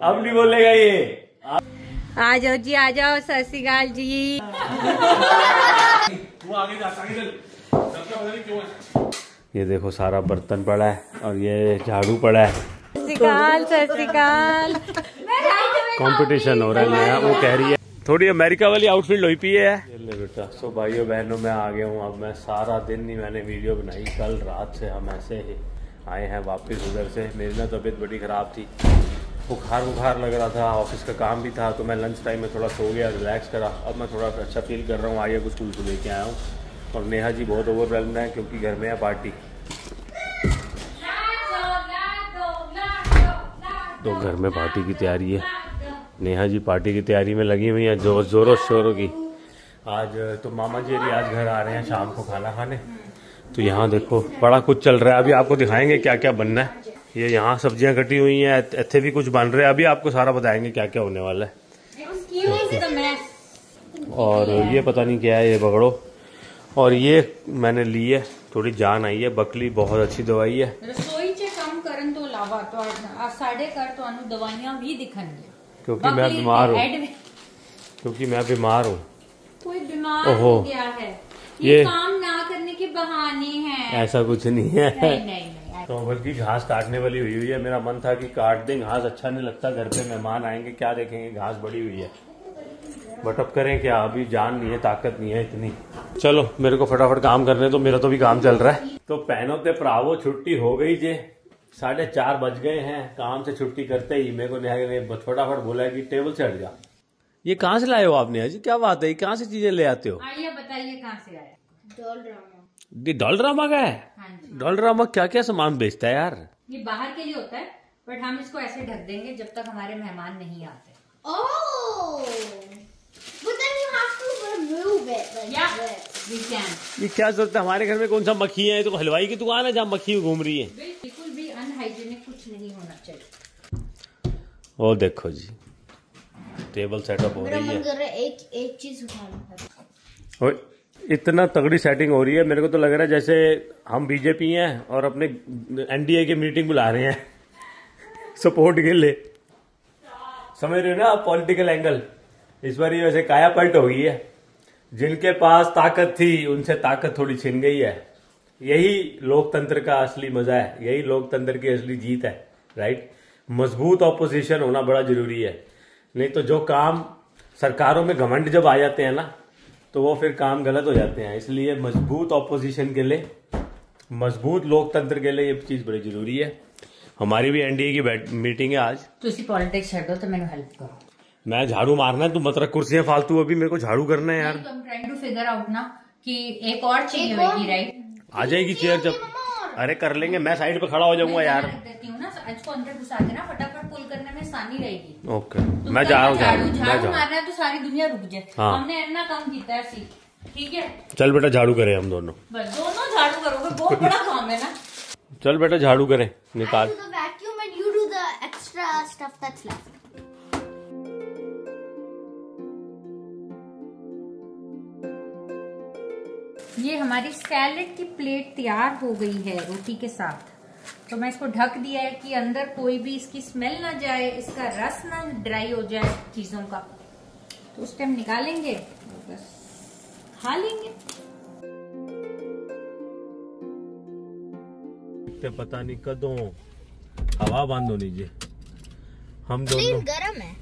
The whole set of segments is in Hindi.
अब नहीं बोलेगा ये। आ जाओ जी आ जाओ सत श्रीकाल जी। ये देखो सारा बर्तन पड़ा है और ये झाड़ू पड़ा है। कंपटीशन हो रहा है नया वो कह रही है। थोड़ी अमेरिका वाली आउटफिट लोई पी है। ले बेटा सो भाइयों बहनों मैं आ गया हूँ अब। मैं सारा दिन ही मैंने वीडियो बनाई कल रात से हम ऐसे ही आए हैं वापस उधर से। मेरी ना तबीयत बड़ी ख़राब थी। बुखार बुखार लग रहा था, ऑफ़िस का काम भी था तो मैं लंच टाइम में थोड़ा सो गया रिलैक्स करा। अब मैं थोड़ा अच्छा फील कर रहा हूँ, आइए कुछ स्कूल से लेके आया हूँ। और नेहा जी बहुत ओवरवेल्ड है क्योंकि घर में है पार्टी तो घर में पार्टी की तैयारी है। नेहा जी पार्टी की तैयारी में लगी हुई है, ज़ोर जोरों शोरों की। आज तो मामा जी अभी आज घर आ रहे हैं, शाम को खाना खाने। तो यहाँ देखो, बड़ा कुछ चल रहा है। अभी आपको दिखाएँगे क्या क्या बनना है। ये यहाँ सब्जियां कटी हुई हैं इतने भी कुछ बन रहे हैं अभी आपको सारा बताएंगे क्या क्या होने वाला है और ये पता नहीं क्या है ये बगड़ो और ये मैंने ली है थोड़ी जान आई है बकली बहुत अच्छी दवाई है ਰਸੋਈ 'ਚ ਕੰਮ ਕਰਨ ਤੋਂ ਇਲਾਵਾ ਤੁਹਾਡਾ ਸਾਡੇ ਘਰ ਤੁਹਾਨੂੰ ਦਵਾਈਆਂ ਵੀ ਦਿਖਣਗੀਆਂ क्योंकि मैं बकली बीमार के हूँ head में क्योंकि मैं बीमार हूँ कोई बीमार ओहो। हो गया है ये, ये- काम ना करने के बहाने हैं ऐसा कुछ नहीं है नहीं नहीं नहीं तो बल्कि घास काटने वाली हुई हुई है। मेरा मन था कि काट दें घास अच्छा नहीं लगता घर पे मेहमान आएँगे क्या देखेंगे? घास बड़ी हुई है। बट अब करें क्या? अभी जान नहीं है ताकत नहीं है इतनी। चलो मेरे को फटाफट काम करने तो मेरा तो भी काम चल रहा है। तो पहनों ते प्रावो छुट्टी हो गई जे। साढ़े चार बज गए हैं काम से छुट्टी करते ही मेरे को न्याय ने फटाफट बोला है कि टेबल से हट जा। ये कहाँ से लाए हो आपने अजी क्या बात है कहाँ से चीज़ें ले आते हो? आइए बताइए कहाँ से आया ये डॉलरामा का है? हाँ जी। डॉलरामा क्या क्या सामान बेचता है यार? ये बाहर के लिए होता है बट हम इसको ऐसे ढक देंगे जब तक हमारे मेहमान नहीं आते। Oh! But then you have to remove it like या क्या ज़रूरत है? हमारे घर में कौन सा मक्खी है? तो हलवाई की दुकान है जहाँ मक्खी घूम रही है। बिल्कुल भी अनहाइजीनिक कुछ नहीं होना चाहिए। वो देखो जी टेबल सेटअप हो मेरा रही मन है। कर रहा है एक एक चीज़ उठाना और इतना तगड़ी सेटिंग हो रही है, मेरे को तो लग रहा है जैसे हम बीजेपी हैं और अपने एनडीए की मीटिंग बुला रहे हैं। सपोर्ट के लिए। समझ रहे हो ना पॉलिटिकल एंगल इस बार ये वैसे काया पलट हो गई है। जिनके पास ताकत थी, उनसे ताकत थोड़ी छिन गई है। यही लोकतंत्र का असली मज़ा है, यही लोकतंत्र की असली जीत है राइट मज़बूत ऑपोजिशन होना बड़ा ज़रूरी है। नहीं तो जो काम सरकारों में घमंड जब आ जाते हैं ना तो वो फिर काम गलत हो जाते हैं। इसलिए मज़बूत ऑपोजिशन के लिए मज़बूत लोकतंत्र के लिए ये चीज़ बड़ी ज़रूरी है। हमारी भी एनडीए की मीटिंग है आज। पॉलिटिक्स छोड़ दो तो, तो मेनू हेल्प करो। मैं झाड़ू मारना है तू रख कुर्सियाँ फालतू अभी मेरे को झाड़ू करना है यार। तो टू फिगर आउट ना कि एक और चीज़ होगी राइट आ जाएगी चेयर जब अरे कर लेंगे मैं साइड पे खड़ा हो जाऊँगा यार। देती हूँ ना इसको अंदर घुसा देना फटाफट आसानी रहेगी ओके तो मैं जा रहा हूँ झाड़ू मारना है तो सारी दुनिया रुक जाए। हाँ। हमने इतना काम किया है सी ठीक है? चल बेटा झाड़ू करें हम दोनों। दोनों झाड़ू करोगे बहुत बड़ा काम है ना। चल बेटा झाड़ू करें निकाल। ये हमारी सैलेड की प्लेट तैयार हो गई है रोटी के साथ। तो मैं इसको ढक दिया है कि अंदर कोई भी इसकी स्मेल ना जाए इसका रस ना ड्राई हो जाए चीज़ों का। तो उस टाइम निकालेंगे बस खा लेंगे। ते पता नहीं कदों हवा बंद होनी जी। हम दोनों गरम है।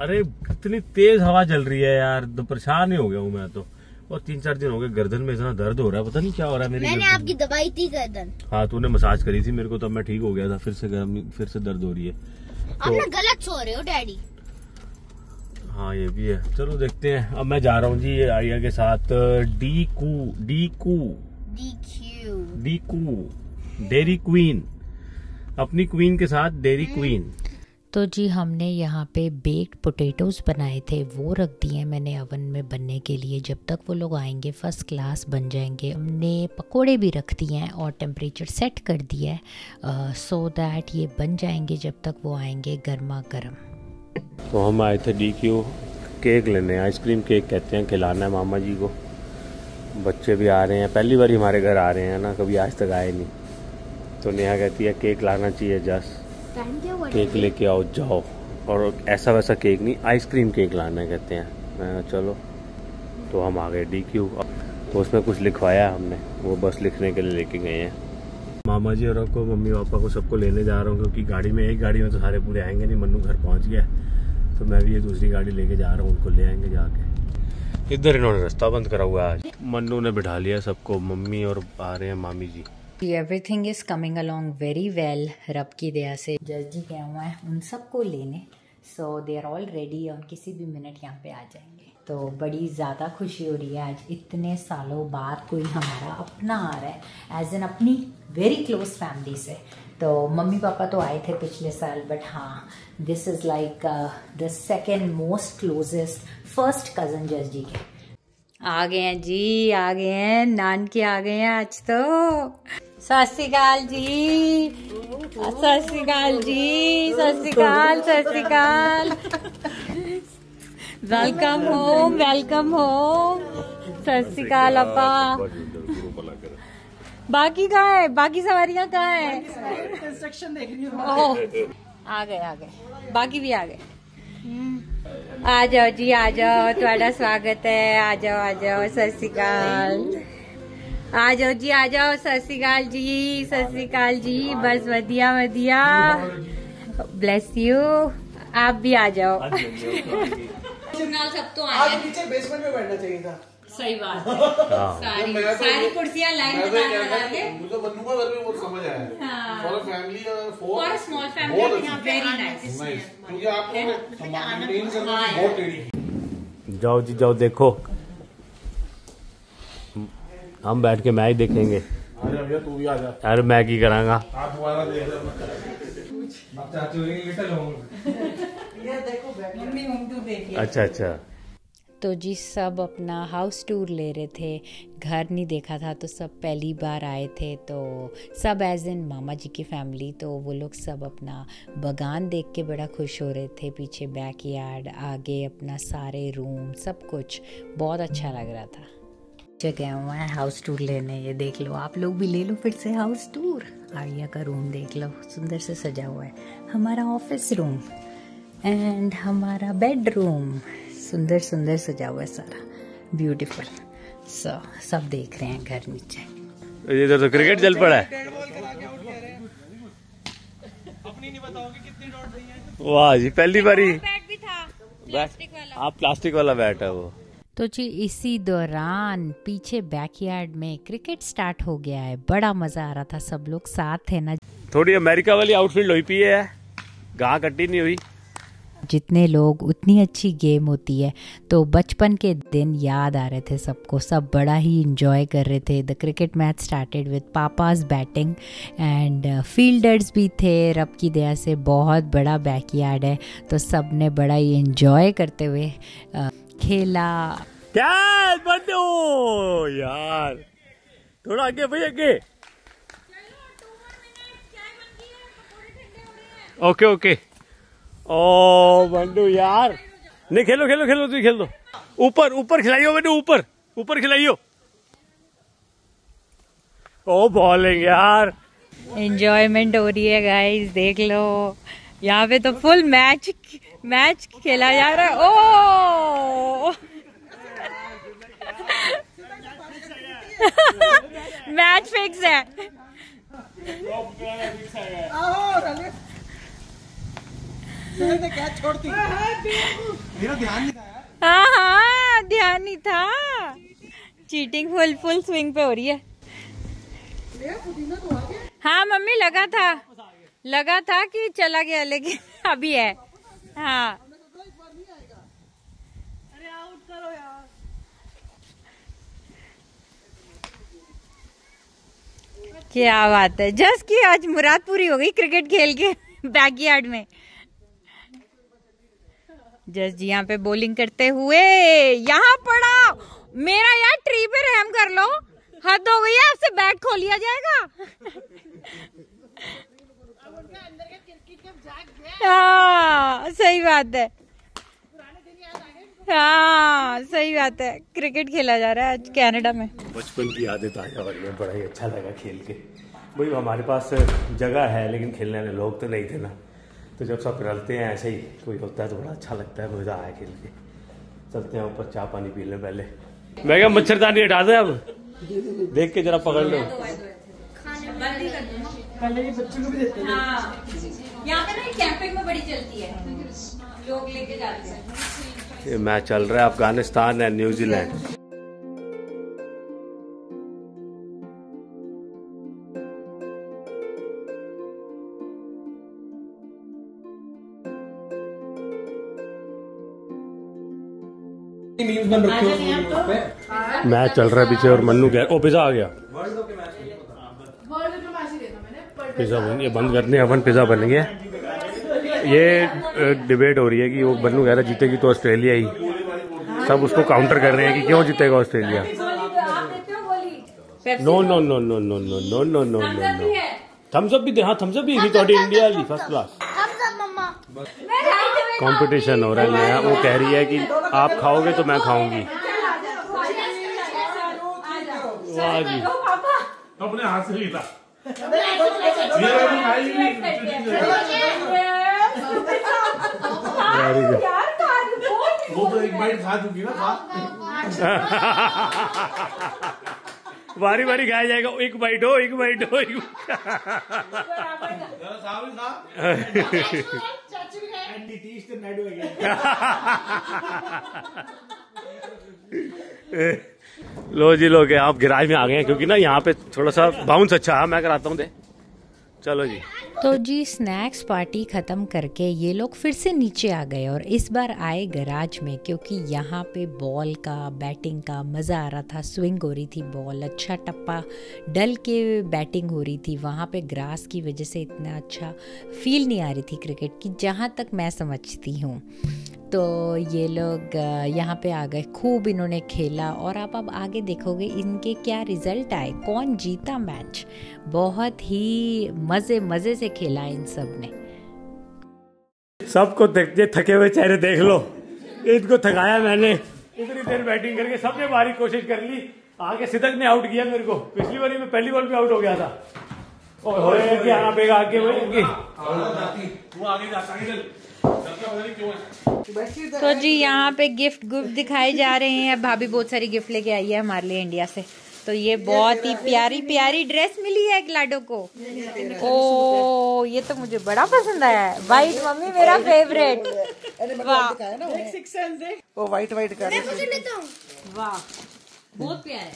अरे इतनी तेज हवा चल रही है यार तो परेशान ही हो गया हूँ मैं तो। और तीन चार दिन हो गए गर्दन में इतना दर्द हो रहा है पता नहीं क्या हो रहा है मेरी मैंने आपकी दवाई थी गर्दन। हाँ तूने मसाज करी थी मेरे को तब मैं ठीक हो गया था फिर से गर्म फिर से दर्द हो रही है। तो, आप ना गलत सो रहे हो डैडी। हाँ ये भी है। चलो देखते हैं। अब मैं जा रहा हूँ जी ये आर्या के साथ D Q D Q. D Q. Dairy queen अपनी क्वीन के साथ डेरी क्वीन तो जी, हमने यहाँ पे बेक्ड पोटैटोज़ बनाए थे। वो रख दिए मैंने ओवन में बनने के लिए। जब तक वो लोग आएँगे फ़र्स्ट क्लास बन जाएँगे। हमने पकोड़े भी रख दिए हैं और टेम्परेचर सेट कर दिया है सो दैट ये बन जाएँगे जब तक वो आएँगे गर्मा गर्म तो हम आए थे डी क्यू केक लेने। आइसक्रीम केक कहते हैं, खिलाना है मामा जी को। बच्चे भी आ रहे हैं। पहली बार हमारे घर आ रहे हैं ना, कभी आज तक आए नहीं। तो नेहा कहती है केक लाना चाहिए जस पहन के what केक लेके आओ जाओ। और ऐसा वैसा केक नहीं आइसक्रीम केक लाना है कहते हैं। मैं चलो। तो हम आ गए डी क्यू तो उसमें कुछ लिखवाया हमने। वो बस लिखने के लिए लेके गए हैं। मामा जी और को मम्मी पापा को सबको लेने जा रहा हूँ क्योंकि गाड़ी में एक गाड़ी में तो सारे पूरे आएँगे नहीं मन्नू घर पहुँच गया। तो मैं भी ये दूसरी गाड़ी लेके जा रहा हूँ उनको ले आएँगे जाके। इधर इन्होंने रास्ता बंद करा हुआ है आज। मन्नू ने बिठा लिया सबको मम्मी और आ रहे हैं मामी जी। Everything is coming along very well रब की दया से। जज जी गए हुए हैं, उन सबको लेने। So they are all ready और किसी भी मिनट यहाँ पे आ जाएँगे। तो बड़ी ज़्यादा खुशी हो रही है आज। इतने सालों बाद कोई हमारा अपना आ रहा है एज एन अपनी वेरी क्लोज फैमिली से। तो मम्मी पापा तो आए थे पिछले साल बट हाँ this is like the second most closest first cousin जज जी के। आ गए हैं जी आ गए हैं नान के आ गए हैं आज तो। सत श्रीकाल जी। सत श्रीकाल जी सत श्रीकाल सत श्रीकाल। वेलकम होम वेलकम होम सत श्रीकाल अपा बाकी कहाँ है? बाकी सवारियाँ कहाँ है? कंस्ट्रक्शन देख रही हूँ। आ गए आ गए। बाकी भी आ गए। आ जाओ जी आ जाओ ਤੁਹਾਡਾ ਸਵਾਗਤ ਹੈ ਆ ਜਾਓ ਆ ਜਾਓ ਸਤਿ ਸ਼੍ਰੀ ਅਕਾਲ ਆ ਜਾਓ ਜੀ ਆ ਜਾਓ ਸਤਿ ਸ਼੍ਰੀ ਅਕਾਲ ਜੀ ਸਤਿ ਸ਼੍ਰੀ ਅਕਾਲ ਜੀ ਬਸ ਵਧੀਆ ਵਧੀਆ ब्लेस यू आप भी आ जाओ चुनाव सब तो आए आज नीचे बेसमेंट में बैठना चाहिए था सही बात है। सारी सारी कुर्सियाँ लाइन मैं तो लगा लगा के मुझे बन्नू का घर भी बहुत समझ आया हाँ। For family for for small family. Very nice क्योंकि आपको मेंटेन करना हाँ, बहुत टेढ़ी जाओ जी जाओ देखो। हम बैठ के मैच देखेंगे। तू अरे मैं की करांगा अच्छा अच्छा। तो जी सब अपना हाउस टूर ले रहे थे। घर नहीं देखा था तो सब पहली बार आए थे तो सब एज इन मामा जी की फैमिली तो वो लोग सब अपना बगान देख के बड़ा खुश हो रहे थे। पीछे बैक यार्ड आगे अपना सारे रूम सब कुछ बहुत अच्छा लग रहा था। जगह हुआ है हाउस टूर लेने, ये देख लो, आप लोग भी ले लो फिर से हाउस टूर आर्या का रूम देख लो, सुंदर से सजा हुआ है। हमारा ऑफ़िस रूम एंड हमारा बेडरूम सुंदर सुंदर सजा हुआ है सारा। ब्यूटीफुल सो सब देख रहे हैं घर नीचे। इधर तो क्रिकेट चल पड़ा है। डेड बॉल करा के आउट कह रहे हैं अपनी नहीं बताओगे कितनी डॉट दी है। वाह जी पहली बारी। बैट भी था बैट हाँ प्लास्टिक वाला बैट है वो। तो जी इसी दौरान पीछे बैकयार्ड में क्रिकेट स्टार्ट हो गया है। बड़ा मज़ा आ रहा था सब लोग साथ थे ना। थोड़ी अमेरिका वाली आउटफील्ड हुई पी है। गाह कट्टी नहीं हुई। जितने लोग उतनी अच्छी गेम होती है। तो बचपन के दिन याद आ रहे थे सबको। सब बड़ा ही इंजॉय कर रहे थे। The cricket match started with papa's batting and fielders भी थे। रब की दया से बहुत बड़ा बैकयार्ड है। तो सबने बड़ा ही इंजॉय करते हुए अ, खेला। क्या बंदो? यार थोड़ा आगे भाई आगे। ओके ओके ओ बंडू यार। नहीं खेलो खेलो खेलो तुम खेल दो। ऊपर ऊपर खिलाइयो बंडू ऊपर। ऊपर खिलाइयो। ओ बॉलिंग यार। एंजॉयमेंट हो रही है गाइस देख लो। यहाँ पे तो फुल मैच मैच खेला जा रहा है। ओ! मैच फिक्स है। क्या छोड़ती मेरा ध्यान नहीं था हाँ हाँ ध्यान नहीं था। चीटिंग फुल फुल स्विंग पे हो रही है। हाँ मम्मी लगा था। लगा था कि चला गया लेकिन अभी है। हाँ। क्या बात है। जस्ट की आज मुराद पूरी हो गई क्रिकेट खेल के बैकयार्ड में। जस्ट जी यहाँ पे बॉलिंग करते हुए। यहाँ पड़ा। मेरा यार ट्री पे रहम कर लो। हद हो गई है, आपसे बैट खो लिया जाएगा। हाँ सही बात है। हाँ सही बात है। क्रिकेट खेला जा रहा है आज कनाडा में। बचपन की यादें ताज़ा रही है बड़ा ही अच्छा लगा खेल के। वही हमारे पास जगह है, लेकिन खेलने वाले लोग तो नहीं थे ना। तो जब सब रलते हैं ऐसे ही कोई होता है तो बड़ा अच्छा लगता है मज़ा आया खेल के। चलते हैं ऊपर चाय पानी पी लें पहले। मैं क्या मच्छरदानी हटा दे अब? देख के जरा पकड़ लो। ही कर दो ना। हाँ। यहाँ पे ना कैंपिंग में बड़ी चलती है। लोग लेके जाते हैं। ये मैच चल रहा है अफ़गानिस्तान एंड न्यूजीलैंड। मीम्स बन रखे हो? मैच चल रहा है पीछे और मन्नू कह ओ पिज्जा आ गया। पिज्जा बन ये बंद करने अपन पिज्जा बन गया। ये डिबेट हो रही है कि वो मन्नू कह रहा जीतेगी तो ऑस्ट्रेलिया ही। सब उसको काउंटर कर रहे हैं कि क्यों जीतेगा ऑस्ट्रेलिया? हो no no no no no no no no no no no Thums Up भी हाँ। थम्स अप भी इंडिया फ़र्स्ट क्लास. कंपटीशन हो रहा है। वो कह रही है कि आप खाओगे तो मैं खाऊँगी। वाह जी। अपने हाथ से ली था। वेरी गुड वो तो एक बाइट खा चुकी ना खा। बारी बारी खाया जाएगा। एक बाइट हो एक बाइट हो एक लो जी लोग आप गिराज में आ गए हैं क्योंकि ना यहाँ पे थोड़ा सा बाउंस अच्छा है मैं कराता हूँ दे चलो जी। तो जी स्नैक्स पार्टी ख़त्म करके ये लोग फिर से नीचे आ गए और इस बार आए गराज में क्योंकि यहाँ पे बॉल का बैटिंग का मज़ा आ रहा था स्विंग हो रही थी बॉल अच्छा टप्पा, डल के बैटिंग हो रही थी, वहाँ पे ग्रास की वजह से इतना अच्छा फील नहीं आ रही थी क्रिकेट की, जहाँ तक मैं समझती हूँ। तो ये लोग यहाँ पे आ गए। खूब इन्होंने खेला और आप अब आगे देखोगे इनके क्या रिज़ल्ट आए। कौन जीता मैच बहुत ही मज़े मज़े से खेला इन सबने। सबको देख थके हुए चेहरे देख लो। इनको थकाया मैंने। इतनी देर बैटिंग करके सबने बारी कोशिश कर ली। आगे सिदक ने आउट किया मेरे को। पिछली बारी में पहली बॉल पे आउट हो गया था। और होए कि आना पेगा आगे वही कि वो आगे जा आगे चल सबका पता नहीं क्यों है तो जी यहाँ पे गिफ्ट गुफ्ट दिखाए जा रहे हैं। भाभी बहुत सारी गिफ्ट लेके आई है हमारे लिए इंडिया से। तो ये बहुत ही प्यारी प्यारी ड्रेस मिली है ग्लाडो को। ओ ये तो मुझे बड़ा पसंद आया है। वाइट मम्मी मेरा फेवरेट वाह। वो वाइट वाइट कर वाह। बहुत प्यारा है।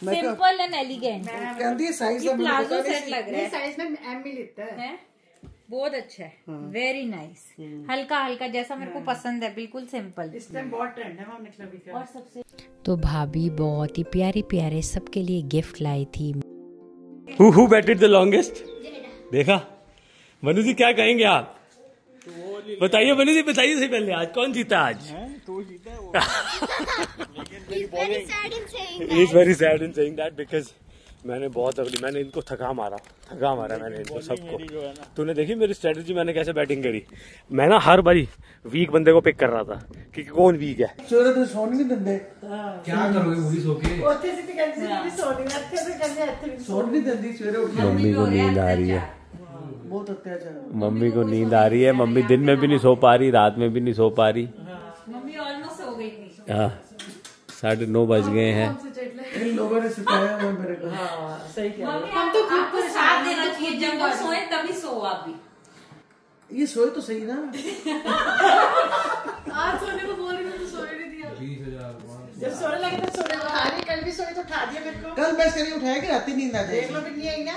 सिंपल एंड एलिगेंट कहती है साइज़ प्लाजो सेट लग रहा है। साइज़ में एम भी लेता है? बहुत अच्छा है। वेरी नाइस हल्का हल्का जैसा मेरे को पसंद है बिल्कुल सिंपल इस टाइम बहुत ट्रेंड है मैम निकला भी और सबसे तो भाभी बहुत ही प्यारे प्यारे सबके लिए गिफ्ट लाई थी। Who who batted the longest देखा? मनु जी क्या कहेंगे आप? बताइए मनु जी बताइए सही पहले आज कौन जीता आज? very sad in is very sad in saying that because मैंने बहुत अगली मैंने इनको थका मारा थका मारा मैंने इनको सबको। तूने देखी मेरी स्ट्रेटजी मैंने कैसे बैटिंग करी? मैं ना हर बारी वीक बंदे को पिक कर रहा था कि कौन वीक है। हाँ। मम्मी को नींद आ रही है। मम्मी को नींद आ रही है मम्मी दिन में भी नहीं सो पा रही रात में भी नहीं सो पा रही। मम्मी ऑलमोस्ट गई थी साढ़े नौ बज गए हैं। इन लोगों ने सिखाया। हुआ मेरे को। सही कह रहे हम तो खुद को साथ देना चाहिए जब वो सोए तभी सो आप भी। ये सोए तो सही ना। आज सोने को बोल रही हूँ तो सोने नहीं दिया। जब सोने लगे तो सोने को कल भी सोए तो उठा दिया मेरे को। कल मैं करी उठाया कि राती नींद आ देख लो भी नहीं आई ना।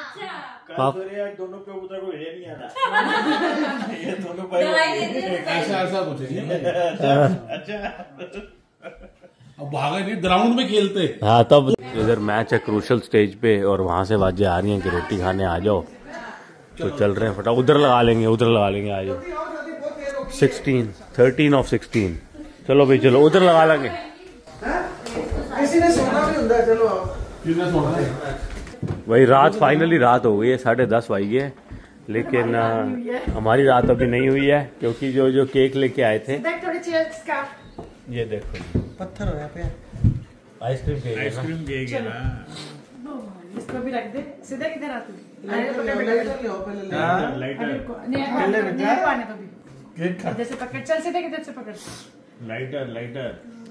पाप। दोनों पे उधर को ये नहीं आता ये दोनों पे ऐसा ऐसा कुछ अच्छा। अब भागे नहीं ग्राउंड में खेलते। हाँ तब इधर मैच है क्रूशल स्टेज पे और वहाँ से बाजे आ रही हैं कि रोटी खाने आ जाओ। तो चल। रहे हैं फटा उधर लगा लेंगे उधर लगा लेंगे आ जाओ। सिक्सटीन थर्टीन ऑफ़ सिक्सटीन चलो भाई चलो उधर लगा लेंगे। भाई रात फाइनली रात हो गई है साढ़े दस बज है। लेकिन हमारी रात अभी नहीं हुई है क्योंकि जो जो केक लेके आए थे। ये देखो। पत्थर हो गया आइसक्रीम केक आइसक्रीम केक है ना? इसको भी रख दे। सीधे किधर आते lighter lighter lighter lighter lighter lighter lighter lighter lighter lighter lighter lighter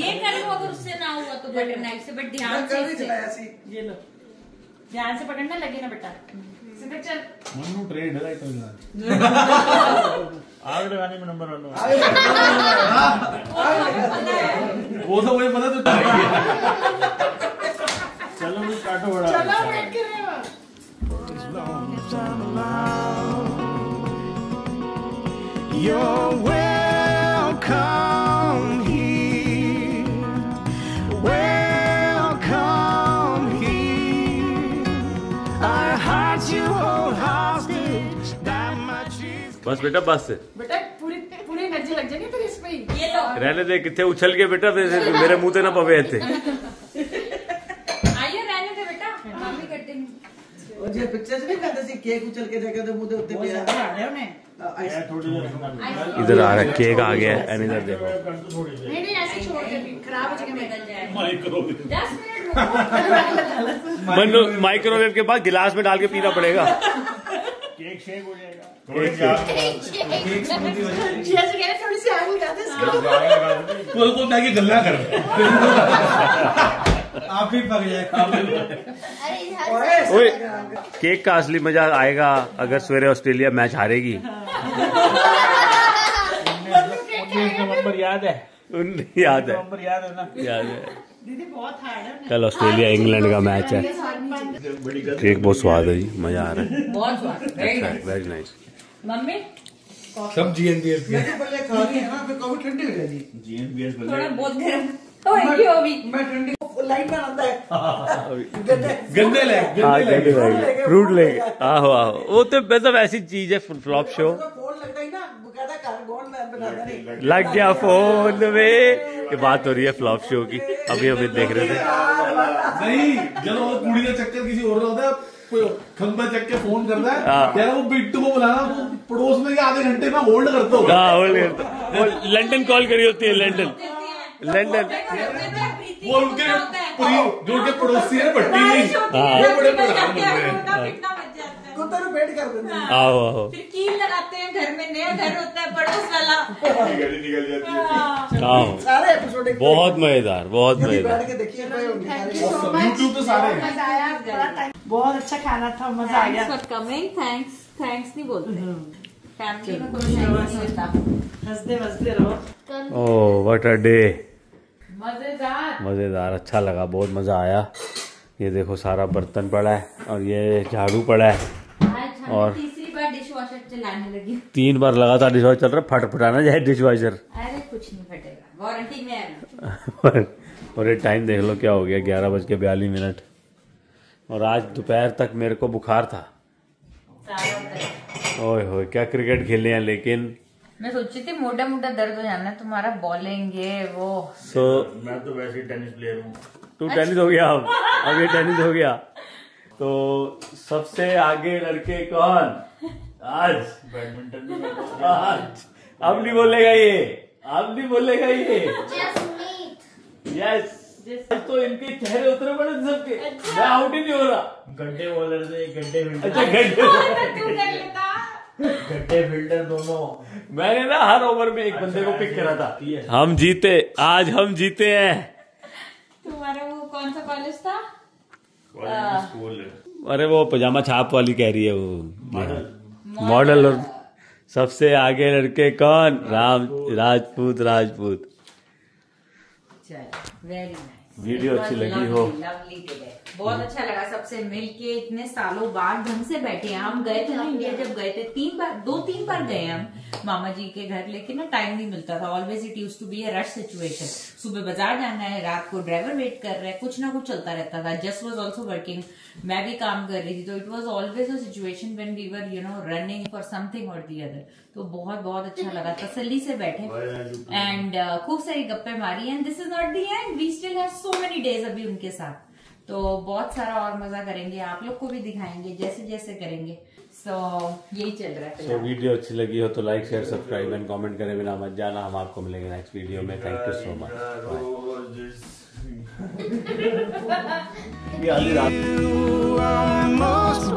ये कर अगर उससे ना हुआ तो बटर नाइफ से बट ध्यान से ये लो। ध्यान से पकड़ना लगे ना बेटा। चल। वन नो ट्रेड है लाइक आगे गाने में नंबर वन वो तो मुझे तो पता तो चलो मुझे काटो बड़ा। चलो वेट कर रहे हो Your way बस बेटा बस। बेटा पूरी पूरी एनर्जी लग जाएगी फिर ये लो। हाँ। रहने दे कितने उछल के बेटा मेरे मुँह ते ना पवे थे हाँ। भी करते केक उछल के तो इधर आ रहा केक आ गया इधर देखो। माइक्रोवेव के बाद गिलास में डाल के पीना पड़ेगा। केक शेक हो जाएगा। थोड़ी सी आग जिया से कह रहे थोड़ी सी आग लगा दे इसको। को को मैगी गल्ला कर आप भी पक जाए ओए केक का असली मज़ा आएगा अगर सवेरे ऑस्ट्रेलिया मैच हारेगी। नवंबर याद है। उन- याद है। याद है। कल ऑस्ट्रेलिया इंग्लैंड का मैच है। केक बहुत स्वाद है जी मज़ा आ रहा है। बहुत स्वाद वेरी नाइस अच्छा, मम्मी? सब जीएनबीएस के। थोड़ा बहुत गर्म तो फ्रूट हाँ, लेके आहो आहो। वो तो मतलब ऐसी चीज़ है फ्लॉप शो लग गया फ़ोन में? ये बात हो रही है फ्लॉप शो की। अभी अभी देख रहे थे। नहीं जब वो कुड़ी का चक्कर किसी और होता है खंबा चक के फ़ोन करता है हाँ। यार वो बिट्टू को बुलाना वो पड़ोस में के आधे घंटे में होल्ड करता होगा। हाँ होल्ड करता। लंदन कॉल करी होती है लंदन लंदन वो उनके जो उनके पड़ोसी है भट्टी नहीं। हाँ। वो बड़े प्रधानमंत्री हैं। कुत्ता है पेट कर देते हैं। हाँ। आओ आओ। फिर कील लगाते हैं घर में नया घर होता है पड़ोस वाला। निकल जाती है। हाँ। हाँ। सारे एपिसोड बहुत मज़ेदार बहुत मज़ेदार। बैठ के देखिए यूट्यूब तो सारे बहुत अच्छा खाना था मज़ा आ गया। फॉर कमिंग थैंक्स थैंक्स नहीं बोलते। ओह व्हाट अ डे मज़ेदार। मज़ेदार अच्छा लगा बहुत मज़ा आया। ये देखो सारा बर्तन पड़ा है और ये झाड़ू पड़ा है। और- तीसरी बार डिश वॉशर चलाने लगी। तीन बार लगातार डिश वॉशर चल रहा है फट फटाना जाए डिश वॉशर अरे कुछ नहीं फटेगा वारंटी में है। और ये टाइम देख लो क्या हो गया ग्यारह बज के बयालीस मिनट। और आज दोपहर तक मेरे को बुखार था। ओए होए क्या क्रिकेट खेले हैं लेकिन मैं सोची थी मोटा मोटा दर्द हो जाना तुम्हारा बॉलिंग ये वो। सो so, मैं तो वैसे ही टेनिस प्लेयर हूँ। तू टेनिस हो गया अब अब ये टेनिस हो गया। तो सबसे आगे लड़के कौन? आज। बैडमिंटन तो- आज। अब नहीं बोलेगा ये। अब नहीं बोलेगा ये। यस तो इनके चेहरे उतरे पड़े थे सबके। मैं आउट ही नहीं हो रहा। गड्ढे बॉलर से गड्ढे अच्छा फील्डर घंटे गड्ढे फील्डर दोनों। मैंने ना हर ओवर में एक बंदे को पिक करा था। हम जीते आज हम जीते हैं। तुम्हारा वो कौन सा कॉलेज था? स्कूल अरे वो पजामा छाप वाली कह रही है वो। मॉडल. और सबसे आगे लड़के कौन? Ram Rajput. Rajput very nice video अच्छी लगी हो। बहुत अच्छा लगा सबसे मिलके इतने सालों बाद ढंग से बैठे हैं। हम गए थे ना इंडिया जब गए थे तीन बार दो तीन बार गए हम मामा जी के घर लेकिन ना टाइम नहीं मिलता था। Always it use to be a rush situation सुबह बाज़ार जाना है रात को ड्राइवर वेट कर रहे हैं कुछ ना कुछ चलता रहता था। जस्ट वॉज़ ऑल्सो वर्किंग मैं भी काम कर रही थी तो it was always a situation when we were you know running for something और दी अदर तो बहुत बहुत अच्छा लगा। तसली से बैठे। एंड खूब सारी गप्पे मारी। And this is not the end we still have so many days अभी उनके साथ। तो बहुत सारा और मज़ा करेंगे आप लोग को भी दिखाएँगे जैसे जैसे करेंगे। सो यही चल रहा है so, वीडियो अच्छी लगी हो तो like share subscribe and comment करें बिना मत जाना। हम आपको मिलेंगे नेक्स्ट वीडियो में। Thank you so much You are most